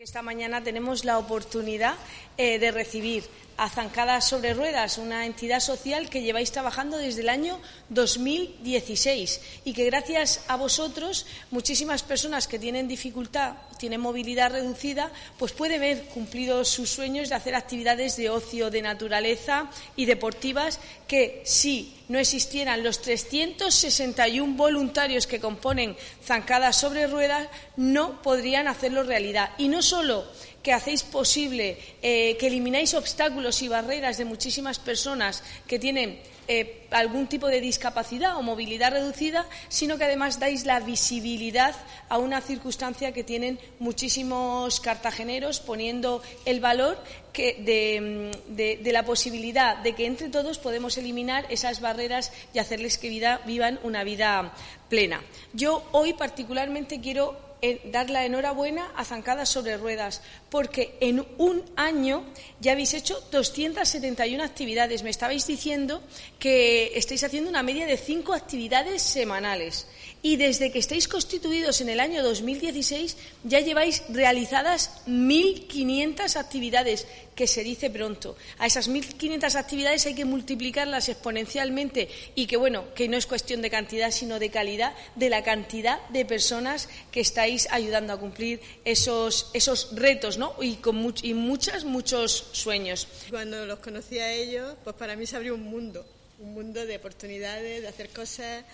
Esta mañana tenemos la oportunidad eh, de recibir a Zancadas sobre Ruedas, una entidad social que lleváis trabajando desde el año 2016 y que gracias a vosotros muchísimas personas que tienen dificultad, tienen movilidad reducida, pues pueden ver cumplidos sus sueños de hacer actividades de ocio, de naturaleza y deportivas que si no existieran los 361 voluntarios que componen Zancadas sobre Ruedas, no podrían hacerlo realidad. Y no solo que hacéis posible, eh, que elimináis obstáculos y barreras de muchísimas personas que tienen eh, algún tipo de discapacidad o movilidad reducida, sino que además dais la visibilidad a una circunstancia que tienen muchísimos cartageneros, poniendo el valor de, de, la posibilidad de que entre todos podemos eliminar esas barreras y hacerles que vivan una vida plena. Yo hoy particularmente quiero dar la enhorabuena a Zancadas sobre Ruedas, porque en un año ya habéis hecho 271 actividades. Me estabais diciendo que estáis haciendo una media de cinco actividades semanales. Y desde que estáis constituidos en el año 2016 ya lleváis realizadas 1.500 actividades, que se dice pronto. A esas 1.500 actividades hay que multiplicarlas exponencialmente y que, bueno, que no es cuestión de cantidad, sino de calidad, de la cantidad de personas que estáis ayudando a cumplir esos, esos retos, ¿no? Y con y muchos, muchos sueños. Cuando los conocí a ellos, pues para mí se abrió un mundo, un mundo de oportunidades, de hacer cosas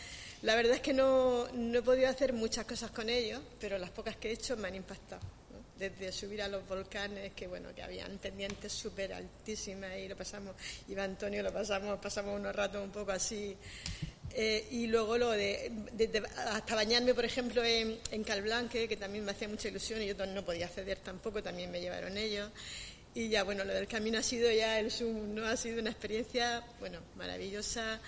la verdad es que no, he podido hacer muchas cosas con ellos, pero las pocas que he hecho me han impactado. Desde subir a los volcanes, que bueno, que habían pendientes súper altísimas y lo pasamos, iba Antonio, lo pasamos, pasamos unos ratos un poco así. Eh, y luego lo de, hasta bañarme, por ejemplo, en, en Calblanque, que también me hacía mucha ilusión y yo no podía acceder tampoco, también me llevaron ellos. Y ya, bueno, lo del camino ha sido ya el Zoom, ¿no? Ha sido una experiencia, bueno, maravillosa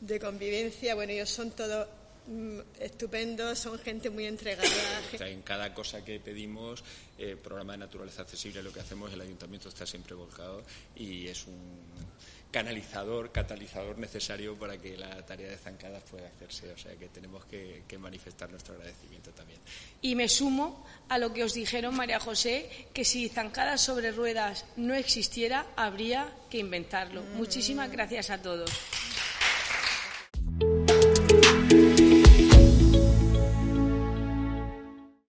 de convivencia. Bueno, ellos son todos estupendos, son gente muy entregada. En cada cosa que pedimos, eh, programa de naturaleza accesible, lo que hacemos, el ayuntamiento está siempre volcado y es un canalizador, catalizador necesario para que la tarea de zancadas pueda hacerse. O sea que tenemos que, que, manifestar nuestro agradecimiento también. Y me sumo a lo que os dijeron, María José, que si zancadas sobre ruedas no existiera, habría que inventarlo. Mm. Muchísimas gracias a todos.